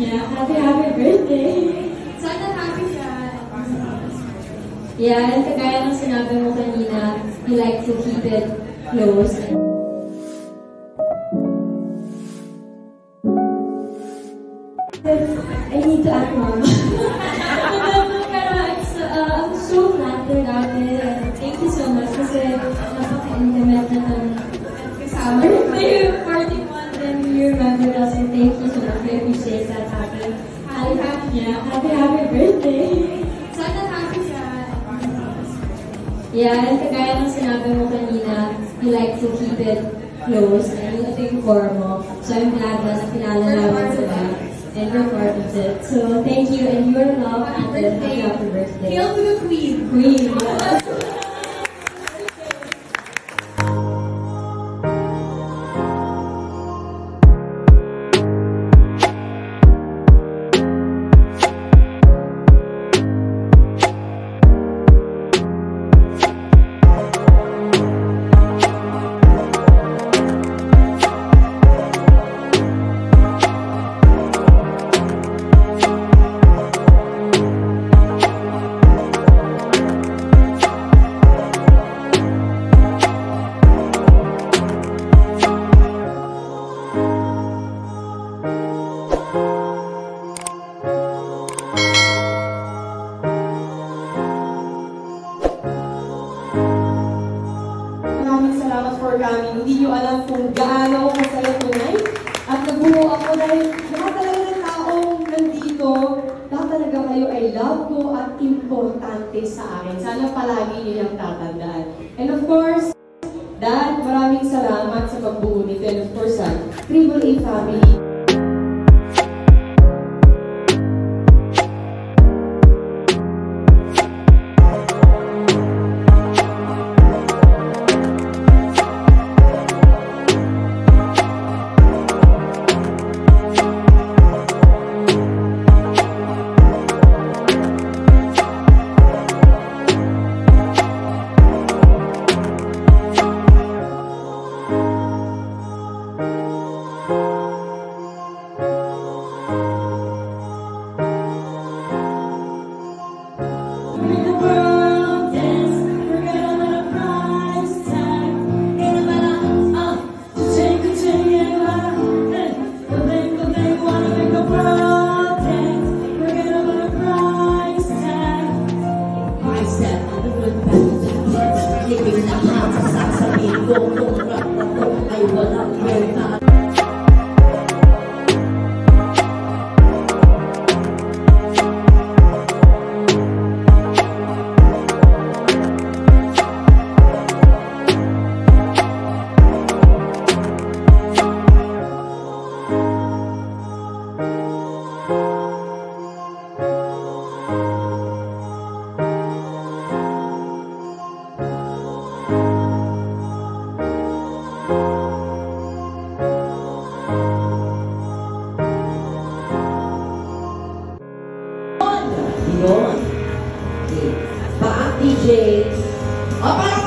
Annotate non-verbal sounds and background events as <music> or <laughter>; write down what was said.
niya, happy, happy birthday! Sana happy siya. Yeah, and kagaya ng sinabi mo kanina, you like to keep it close. I need to ask mama. <laughs> happy. Happy, happy birthday! Sana happy siya. Yeah, kagaya ng sinabi mo kanina, you like to keep it close and ito yung core mo. So I'm glad na nakilala namin sila and you're part of it. So thank you and your love Happy and birthday. happy birthday. Hail to the queen. Queen, nandito, lahat talaga kayo ay love ko at importante sa akin. Sana palagi yung tatandaan. And of course, Dad, maraming salamat sa pagbuo nito. And of course, sa Triple A family. James. Up